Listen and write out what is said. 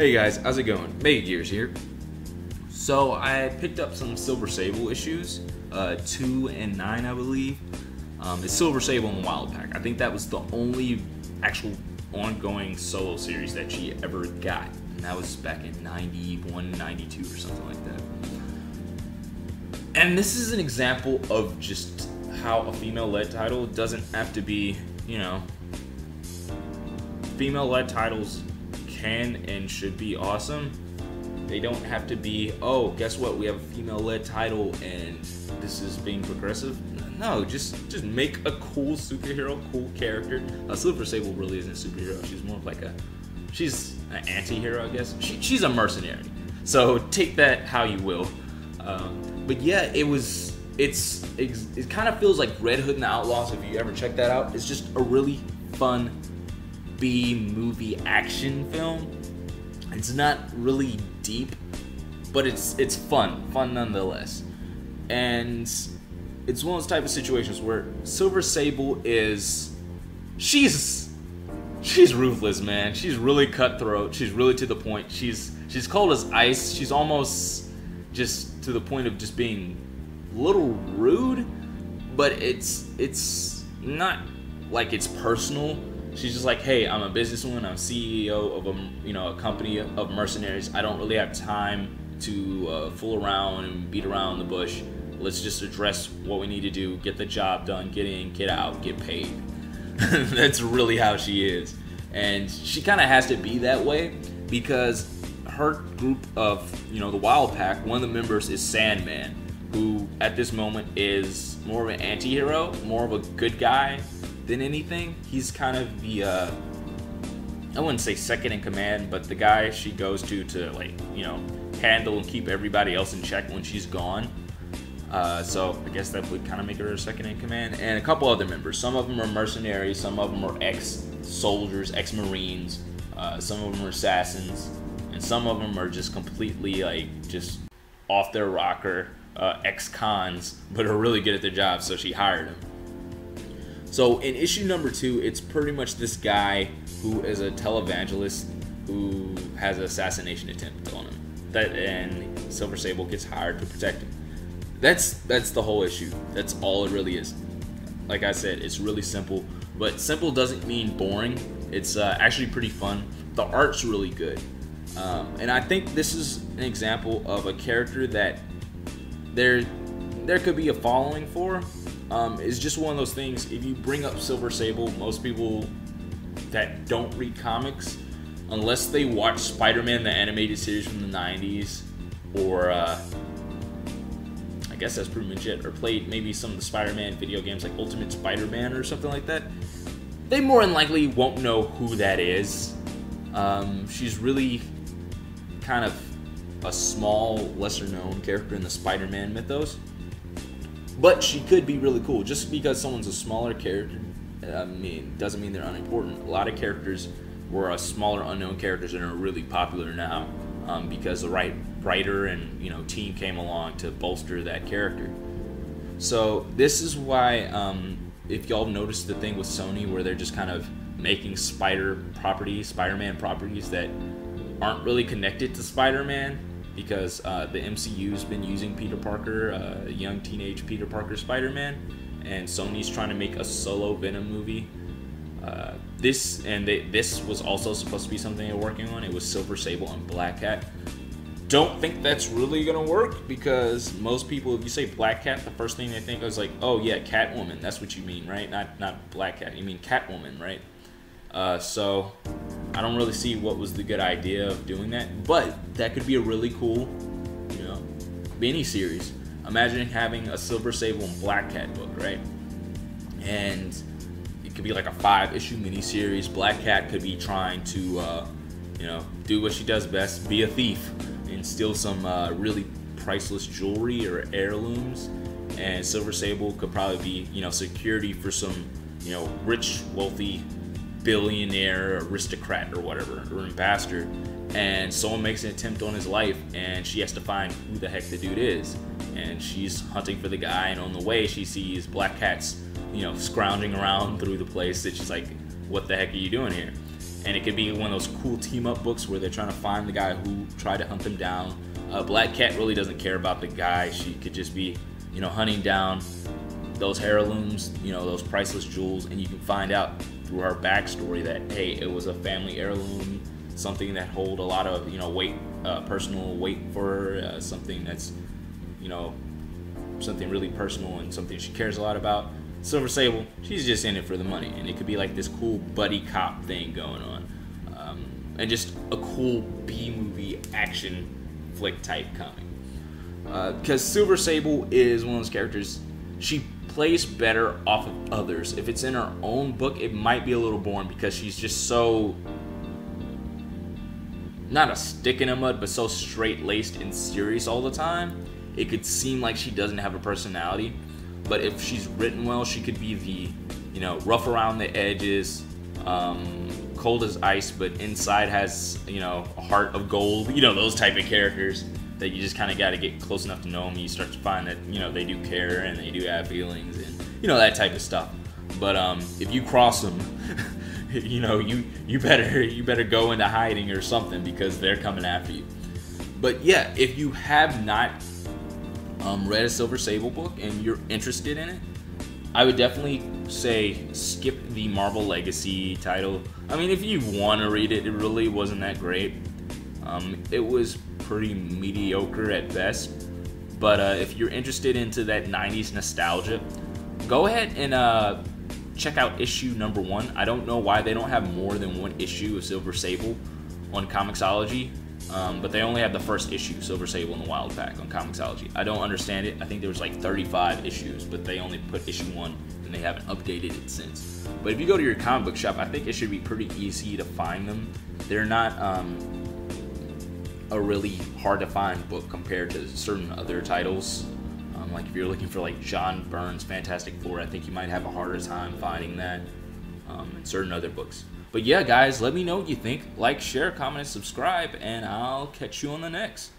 Hey guys, how's it going? Mega Gears here. So I picked up some Silver Sable issues, uh, two and nine, I believe. Um, it's Silver Sable and Wild Pack. I think that was the only actual ongoing solo series that she ever got, and that was back in 91, 92 or something like that. And this is an example of just how a female-led title doesn't have to be, you know, female-led titles can and should be awesome. They don't have to be, oh, guess what? We have a female-led title and this is being progressive. No, just just make a cool superhero, cool character. Uh, Silver Sable really isn't a superhero. She's more of like a, she's an anti-hero, I guess. She, she's a mercenary. So take that how you will. Um, but yeah, it was. It's it, it kind of feels like Red Hood and the Outlaws. If you ever check that out, it's just a really fun B movie action film. It's not really deep, but it's it's fun, fun nonetheless. And it's one of those type of situations where Silver Sable is she's she's ruthless, man. She's really cutthroat. She's really to the point. She's she's cold as ice. She's almost just to the point of just being a little rude, but it's it's not like it's personal she's just like, hey, I'm a businesswoman. I'm CEO of a you know a company of mercenaries. I don't really have time to uh, fool around and beat around the bush. Let's just address what we need to do, get the job done, get in, get out, get paid. That's really how she is, and she kind of has to be that way because her group of you know the Wild Pack. One of the members is Sandman, who at this moment is more of an anti-hero, more of a good guy than anything. He's kind of the uh, I wouldn't say second in command, but the guy she goes to to like you know handle and keep everybody else in check when she's gone. Uh, so I guess that would kind of make her a second in command, and a couple other members. Some of them are mercenaries, some of them are ex-soldiers, ex-marines, uh, some of them are assassins, and some of them are just completely like just off their rocker, uh, ex-cons, but are really good at their job. So she hired them. So in issue number two, it's pretty much this guy who is a televangelist who has an assassination attempt on him. That and Silver Sable gets hired to protect him. That's that's the whole issue. That's all it really is. Like I said, it's really simple, but simple doesn't mean boring. It's uh, actually pretty fun. The art's really good, um, and I think this is an example of a character that there there could be a following for, um, is just one of those things. If you bring up Silver Sable, most people that don't read comics, unless they watch Spider-Man the animated series from the '90s, or uh, I guess that's pretty much it, or played maybe some of the Spider-Man video games like Ultimate Spider-Man or something like that, they more than likely won't know who that is. Um, she's really kind of a small, lesser-known character in the Spider-Man mythos. But she could be really cool. Just because someone's a smaller character, I mean, doesn't mean they're unimportant. A lot of characters were a smaller, unknown characters and are really popular now um, because the right writer and you know team came along to bolster that character. So this is why, um, if y'all noticed the thing with Sony where they're just kind of making Spider properties, Spider-Man properties that aren't really connected to Spider-Man, because uh, the MCU's been using Peter Parker, uh, young teenage Peter Parker Spider Man, and Sony's trying to make a solo Venom movie. Uh, this and they, this was also supposed to be something they're working on. It was Silver Sable and Black Cat. Don't think that's really gonna work because most people, if you say Black Cat, the first thing they think is like, oh yeah, Catwoman. That's what you mean, right? Not not Black Cat. You mean Catwoman, right? Uh, so I don't really see what was the good idea of doing that, but that could be a really cool, you know, mini series. Imagine having a Silver Sable and Black Cat book, right? And it could be like a five issue mini series. Black Cat could be trying to, uh, you know, do what she does best, be a thief and steal some uh, really priceless jewelry or heirlooms. And Silver Sable could probably be, you know, security for some, you know, rich, wealthy billionaire, aristocrat, or whatever, or ambassador, and someone makes an attempt on his life, and she has to find who the heck the dude is. And she's hunting for the guy, and on the way, she sees black cats, you know, scrounging around through the place. That she's like, "What the heck are you doing here?" and it could be one of those cool team up books where they're trying to find the guy who tried to hunt them down. Uh, Black Cat really doesn't care about the guy. She could just be, you know, hunting down those heirlooms, you know, those priceless jewels, and you can find out through her backstory that hey, it was a family heirloom, something that hold a lot of you know weight, uh, personal weight for her, uh, something that's, you know, something really personal and something she cares a lot about. Silver Sable, she's just in it for the money, and it could be like this cool buddy cop thing going on, um, and just a cool B movie action flick type coming. Because uh, Silver Sable is one of those characters, she plays better off of others. If it's in her own book, it might be a little boring because she's just so not a stick in the mud, but so straight laced and serious all the time. It could seem like she doesn't have a personality. But if she's written well, she could be the, you know, rough around the edges, um, cold as ice, but inside has, you know, a heart of gold. You know, those type of characters that you just kind of got to get close enough to know them. You start to find that, you know, they do care and they do have feelings and, you know, that type of stuff. But um, if you cross them, you know, you you better you better go into hiding or something because they're coming after you. But yeah, if you have not um, read a Silver Sable book and you're interested in it, I would definitely say skip the Marvel Legacy title. I mean, if you want to read it, it really wasn't that great. Um, it was pretty mediocre at best. But uh, if you're interested into that 90s nostalgia, go ahead and uh, check out issue number one. I don't know why they don't have more than one issue of Silver Sable on Comixology. Um, but they only have the first issue, Silver Sable and the Wild Pack, on Comixology. I don't understand it. I think there was like 35 issues, but they only put issue one, and they haven't updated it since. But if you go to your comic book shop, I think it should be pretty easy to find them. They're not um, a really hard to find book compared to certain other titles. Um, like if you're looking for like John Byrne's Fantastic Four, I think you might have a harder time finding that. Um, and certain other books. But yeah, guys, let me know what you think. Like, share, comment, and subscribe, and I'll catch you on the next.